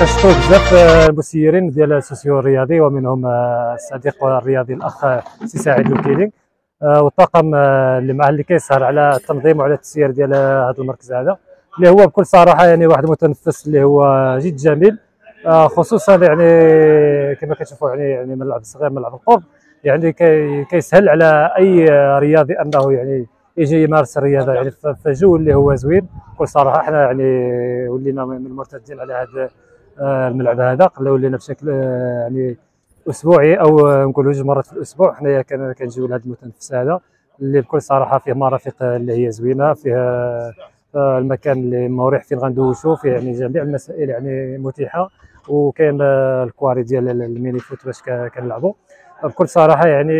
كنشكروا بزاف المسيرين ديال ال socio الرياضي ومنهم آه، الصديق الرياضي الأخ آه، سي سعيد الوكيلي آه، والطاقم اللي معاه اللي كيسهر على التنظيم وعلى التسيير ديال هذا المركز هذا اللي هو بكل صراحة يعني واحد المتنفس اللي هو جد جميل. خصوصا يعني كما كتشوفوا يعني يعني ملعب الصغير ملعب القرب يعني كي- كيسهل على أي رياضي أنه يعني يجي يمارس الرياضة يعني في جو اللي هو زوين. بكل صراحة إحنا يعني ولينا من المرتادين على هذا الملعب هذا. قبل ولينا بشكل آه، يعني أسبوعي أو آه، نقولوا جوج مرات في الأسبوع. حنايا كنجيو لهذا المتنفس هذا اللي بكل صراحة فيه مرافق اللي هي زوينة فيه آه، آه، المكان اللي مريح فين غندوشوا فيه يعني جميع المسائل يعني متيحة. وكاين آه، الكواري ديال ال mini foot باش كنلعبوا بكل صراحة يعني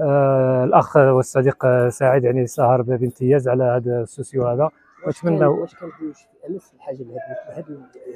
آه الأخ والصديق آه، سعيد يعني سهر بامتياز على هذا السوسيو هذا. وأتمنى واش نفس الحاجة لهذا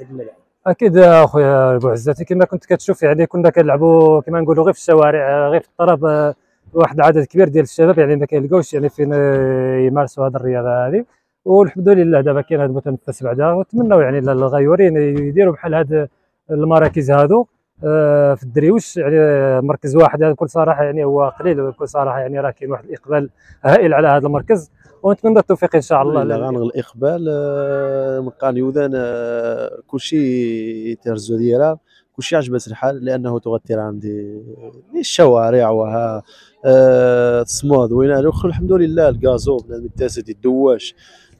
الملعب أكيد يا أخويا ابو عزاتي كما كنت كتشوف يعني كنا كنلعبوا كما نقولوا غير في الشوارع غير في الطرف آه، واحد العدد كبير ديال الشباب يعني ما كيلقاوش يعني فين آه، يمارسوا هذه الرياضة هذه والحمد لله دابا كاين هذا المتنفس بعدا ونتمنوا يعني الغيورين يديروا بحال هاد المراكز هادو. آه، في الدريوش يعني مركز واحد هذا بكل صراحة يعني هو قليل بكل صراحة يعني راه كاين واحد الإقبال هائل على هذا المركز. ونتمنى التوفيق إن شاء الله غنغ الإقبال آه، من قال يوذان آه، كلشي ترزو ديالها. كلشي عجبت الحال لأنه تغطي عندي الشوارع وها آه، تصمود وين الآخر الحمد لله الكازو بنادم التاسد الدواش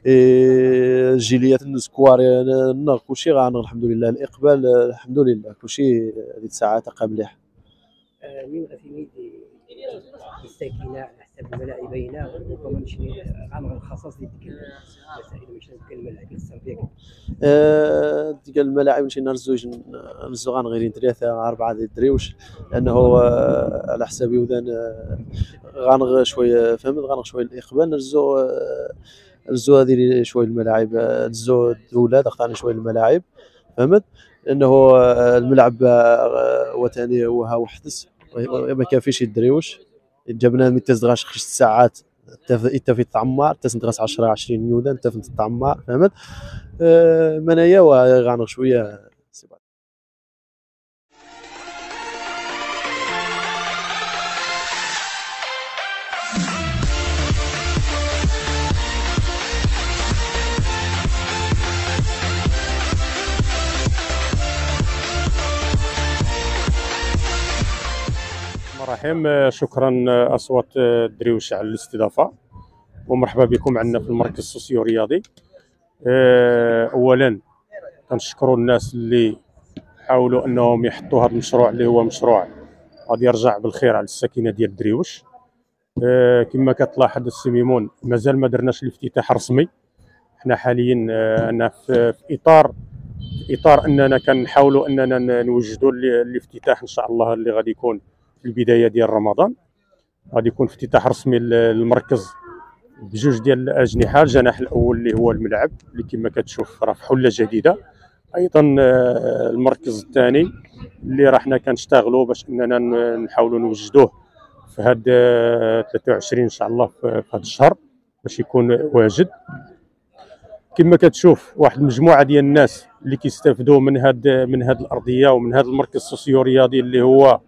إيه، جيليات النسكواري النغ كلشي غانغ الحمد لله. الإقبال آه، الحمد لله. كلشي هذه الساعة تقى مليح آه، من غادي الساكنه على الملاعب هنا ربما ماشي ديك الملاعب الخاصه ديالك آه، ديك الملاعب ثلاثة أربعة ديال الدريوش لأنه آه، على حسابي وذان آه، غنغ شوية فهمت؟ غنغ شوية الإقبال نرزو آه، نرزو هذه شوية الملاعب نرزو الدولة دخلنا شوية الملاعب فهمت؟ لأنه آه، الملعب وثاني وها وحدث ما كافيش الدريوش جبنا من تزغاش خمس ساعات انت في التعمار تسنتغاس 10 20 يودا انت في التعمار فهمت؟ آه، منايا وغانغ شوية الرحيم شكرا أصوات الدريوش على الاستضافة. ومرحبا بكم عندنا في المركز ال socio رياضي آه، اولا كنشكروا الناس اللي حاولوا أنهم يحطوا هذا المشروع اللي هو مشروع غادي يرجع بالخير على الساكنة ديال الدريوش آه، كما كتلاحظ السي ميمون مازال ما درناش الافتتاح رسمي. حنا حاليا آه، أنا في إطار إطار أننا كنحاولوا أننا نوجدوا ال- الافتتاح إن شاء الله اللي غادي يكون في البداية ديال رمضان. غادي يكون افتتاح رسمي للمركز بجوج ديال الأجنحة. الجناح الأول اللي هو الملعب اللي كما كتشوف راه في حلة جديدة. أيضا آه، المركز الثاني اللي راحنا كنشتغلوا باش أننا نحاولوا نوجدوه في هاد آه، 23 إن شاء الله في هذا الشهر باش يكون واجد. كما كتشوف واحد المجموعة ديال الناس اللي كيستافدوا من هاد من هاد الأرضية ومن هذا المركز السوسيو رياضي اللي هو آه،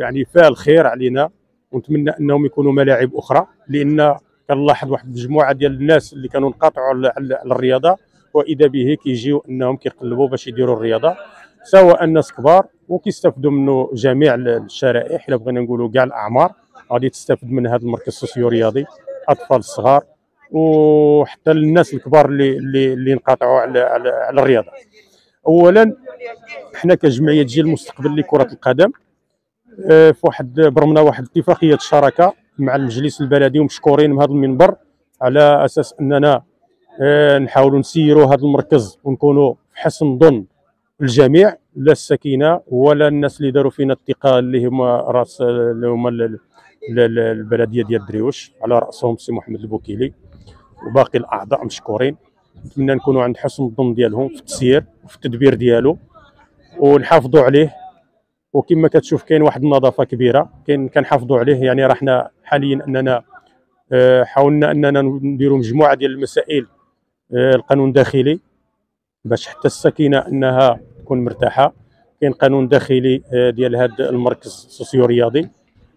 يعني فيها الخير علينا. ونتمنى أنهم يكونوا ملاعب أخرى لأن كنلاحظ واحد المجموعه ديال الناس اللي كانوا انقطعوا على الرياضة وإذا به كيجيو أنهم كيقلبوا باش يديروا الرياضة سواء الناس كبار وكيستافدوا منه جميع الشرائح إلا بغينا نقولوا كاع الأعمار. غادي تستافد من هذا المركز السوسيو رياضي أطفال الصغار وحتى الناس الكبار اللي اللي, اللي انقطعوا على على, على الرياضة. اولا حنا كجمعية جيل المستقبل لكرة القدم آه، في واحد برمنا واحد اتفاقية شراكة مع المجلس البلدي ومشكورين من هذا المنبر على أساس أننا آه، نحاولوا نسيروا هذا المركز ونكونوا في حسن ظن الجميع لا السكينه ولا الناس اللي داروا فينا الثقة اللي هما راس اللي هما ال- ال- ال- البلدية ديال دريوش على رأسهم سي محمد البوكيلي وباقي الأعضاء مشكورين. نتمنى نكونوا عند حسن الظن ديالهم في التسيير وفي التدبير ديالو ونحافظوا عليه. وكما كتشوف كاين واحد النظافة كبيرة كاين كنحافظوا عليه. يعني راه حنا حاليا أننا آه، حاولنا أننا نديروا مجموعة ديال المسائل آه، القانون الداخلي باش حتى السكينه أنها تكون مرتاحة. كاين قانون داخلي آه، ديال هذا المركز السوسيو رياضي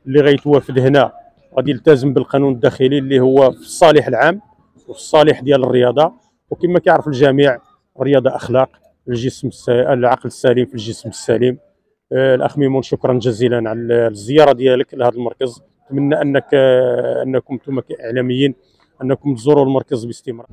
اللي غيتوافد هنا. غادي يلتزم بالقانون الداخلي اللي هو في الصالح العام وفي الصالح ديال الرياضة. وكما كيعرف الجميع الرياضه أخلاق الجسم. العقل السليم في الجسم السليم آه، الأخ ميمون شكرا جزيلا على الزيارة ديالك لهذا المركز نتمنى أنك آه، أنكم أنتم كإعلاميين أنكم تزوروا المركز باستمرار